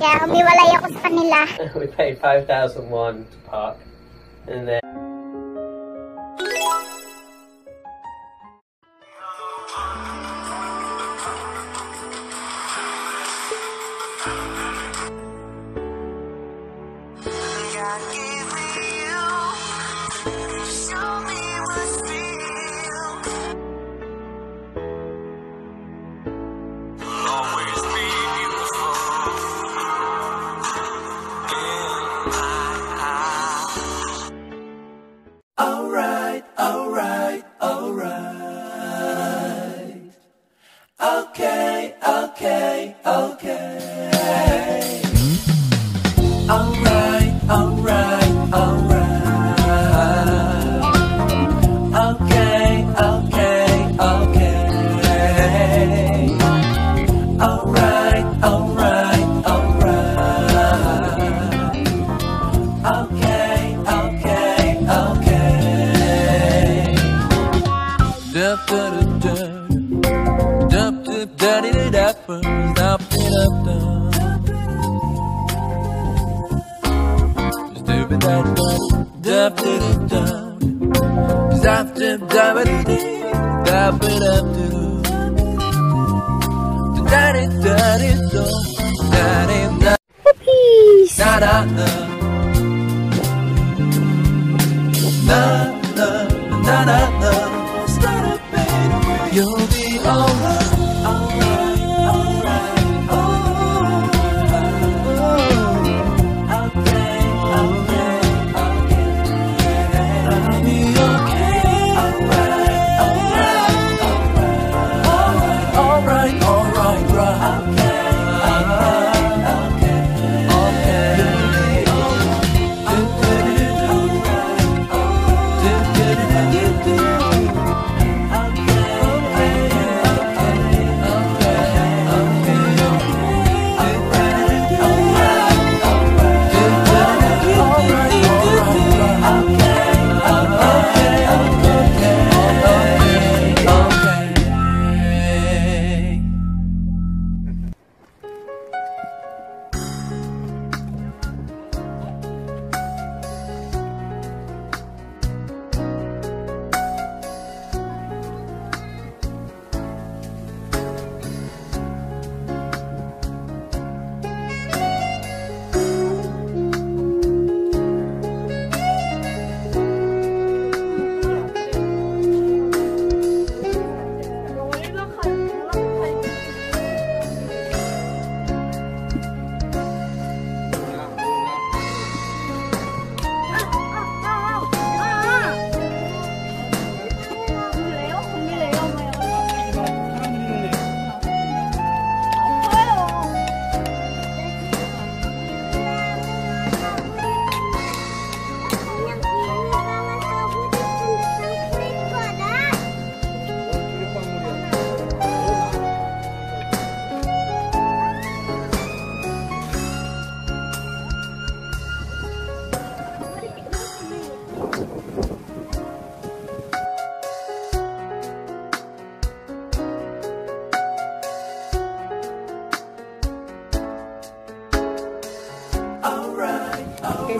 Kaya humiwalay ako sa kanila. We paid 5,001 to park. And then... parada.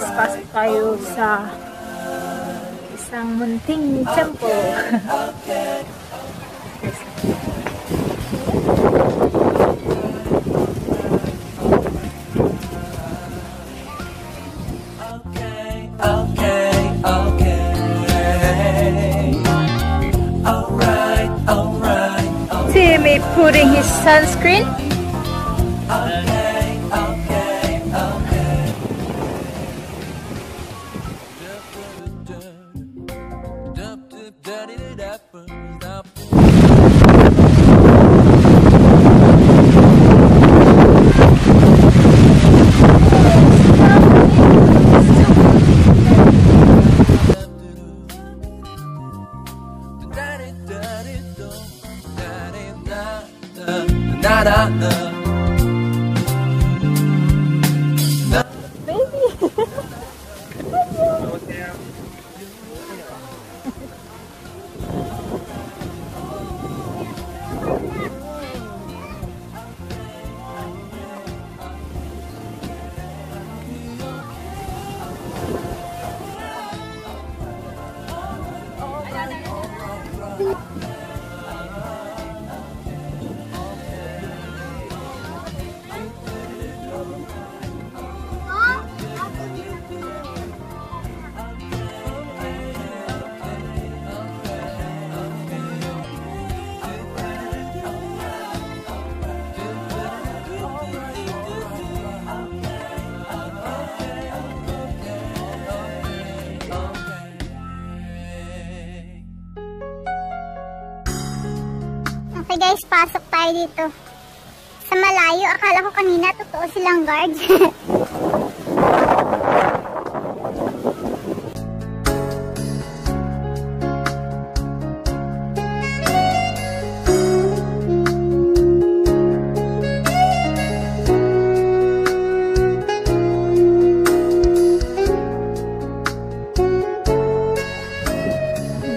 guys, pasok tayo sa isang munting temple. Me putting his sunscreen. nada. Baby. Guys, pasok tayo dito. Sa malayo, akala ko kanina totoo silang guard.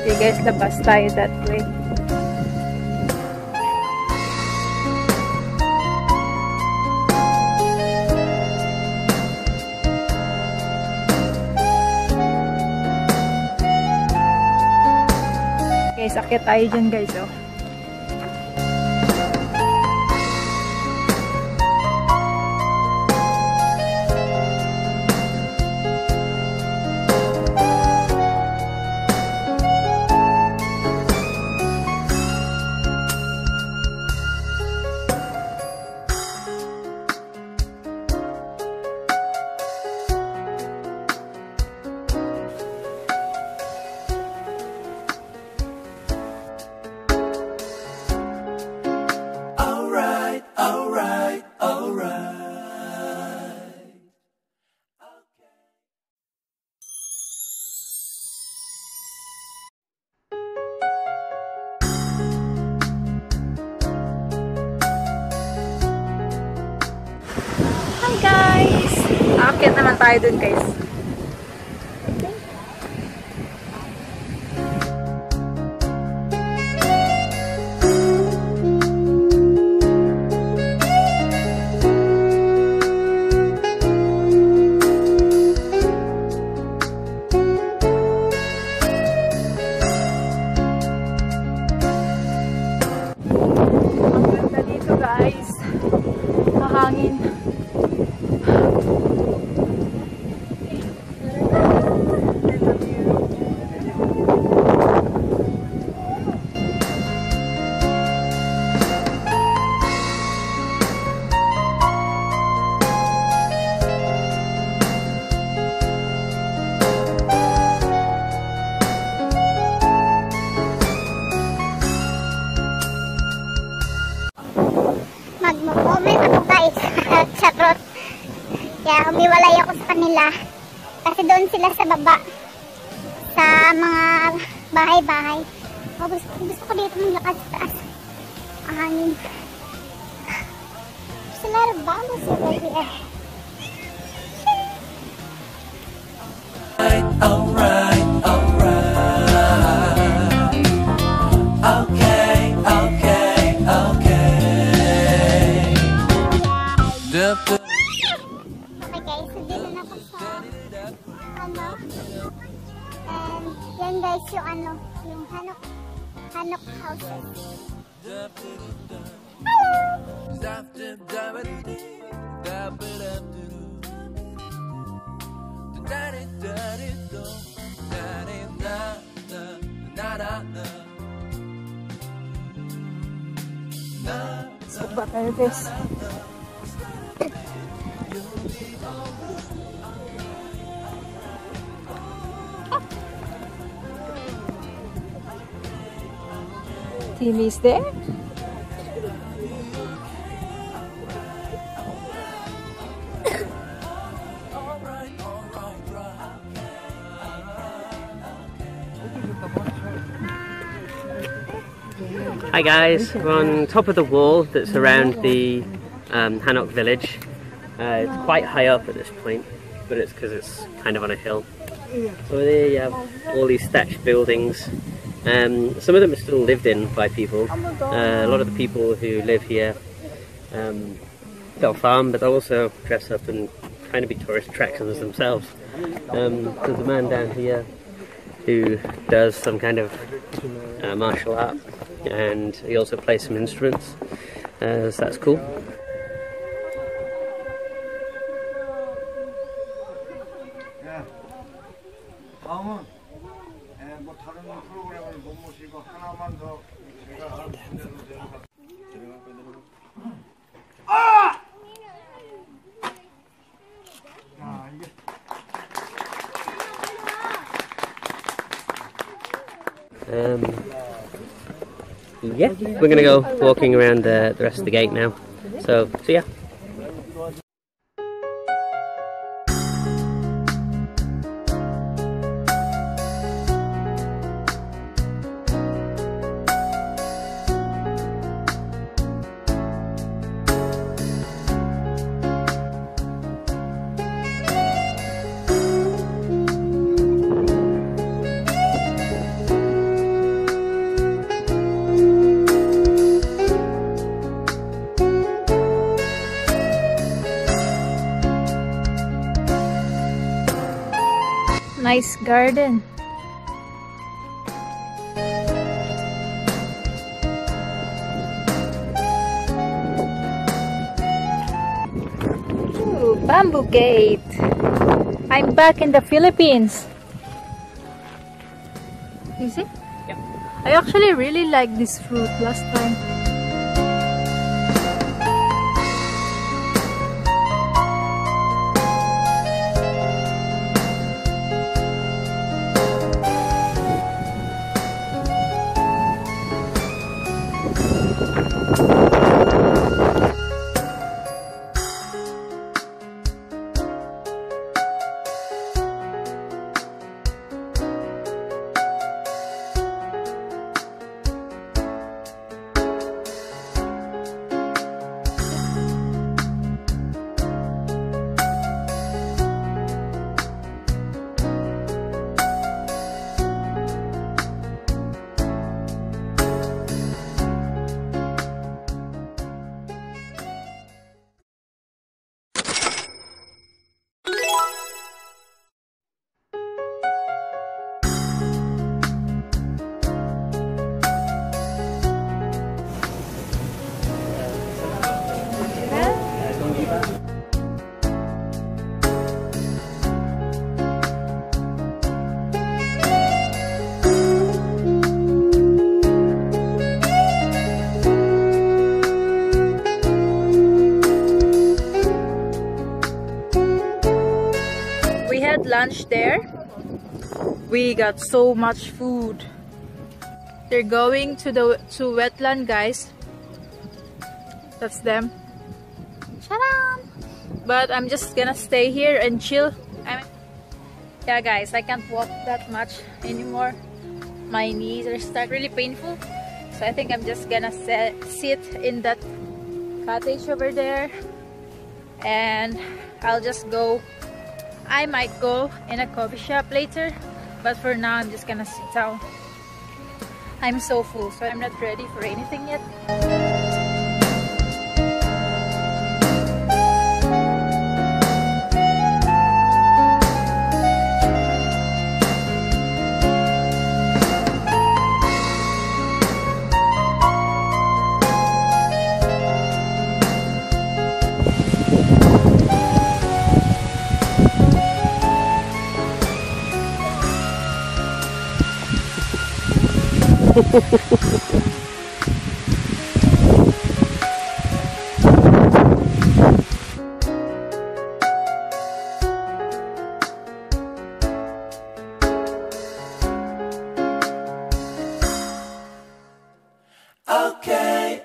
Okay guys, labas tayo that way. Guys, akit tayo dyan guys, oh. Guys! Aakyat naman tayo dun guys. Kanila. Kasi doon sila sa baba. Sa mga bahay-bahay. Oh, gusto, gusto ko dito maglakad sa taas. Ang hangin. There's a lot of bamboo over here. Alright, alright. Okay, okay, okay. Dup, And yan guys yung ano, yung hanok, hanok houses. Zap, dip, dab, dip, Timmy's there. Hi guys, we're on top of the wall that's around the um, Hanok village. Uh, it's quite high up at this point, but it's because it's kind of on a hill. So there you have all these thatched buildings. Um, some of them are still lived in by people. Uh, a lot of the people who live here, um, they'll farm, but they'll also dress up and kind of be tourist attractions themselves. Um, there's a man down here who does some kind of uh, martial art, and he also plays some instruments, uh, so that's cool. Yeah. 프로그램을 못 모시고 하나만 더 제가 문제로 데려가 데려갈 거예요. 아! 야 이게 Um, yeah, we're gonna go walking around the, the rest of the gate now. So, see ya. Nice garden. Ooh, bamboo gate. I'm back in the Philippines. You see? Yeah. I actually really like this fruit last time. Lunch there. We got so much food. They're going to the to wetland, guys. That's them. But I'm just gonna stay here and chill. I mean, yeah, guys, I can't walk that much anymore. My knees are start really painful, so I think I'm just gonna sit in that cottage over there, and I'll just go I might go in a coffee shop later, but for now I'm just gonna sit down. I'm so full, so I'm not ready for anything yet. Okay,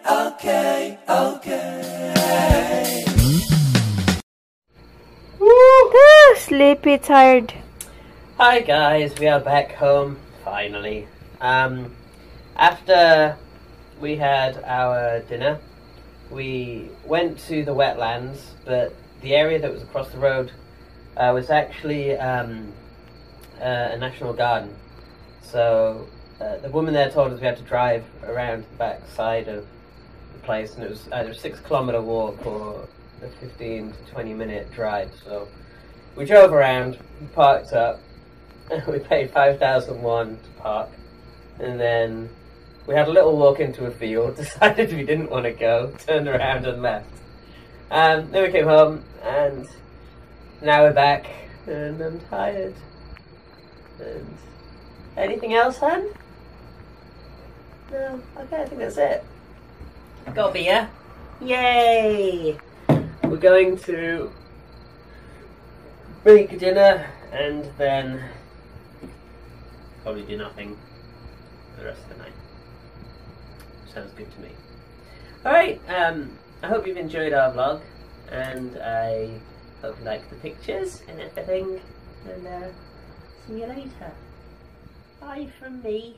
okay, okay. Sleepy, tired. Hi guys, we are back home finally. Um, after we had our dinner, we went to the wetlands, but the area that was across the road uh, was actually um, uh, a national garden. So uh, the woman there told us we had to drive around the back side of the place, and it was either a six kilometer walk or a 15 to 20 minute drive. So we drove around, we parked up, we paid 5,001 to park, and then we had a little walk into a field, decided we didn't want to go, turned around and left. Um, then we came home, and now we're back, and I'm tired. And anything else, hun? No, okay, I think that's it. I got beer. Yay! We're going to make dinner and then probably do nothing for the rest of the night. Sounds good to me. Alright, um, I hope you've enjoyed our vlog, and I hope you like the pictures and everything, and uh, see you later. Bye from me.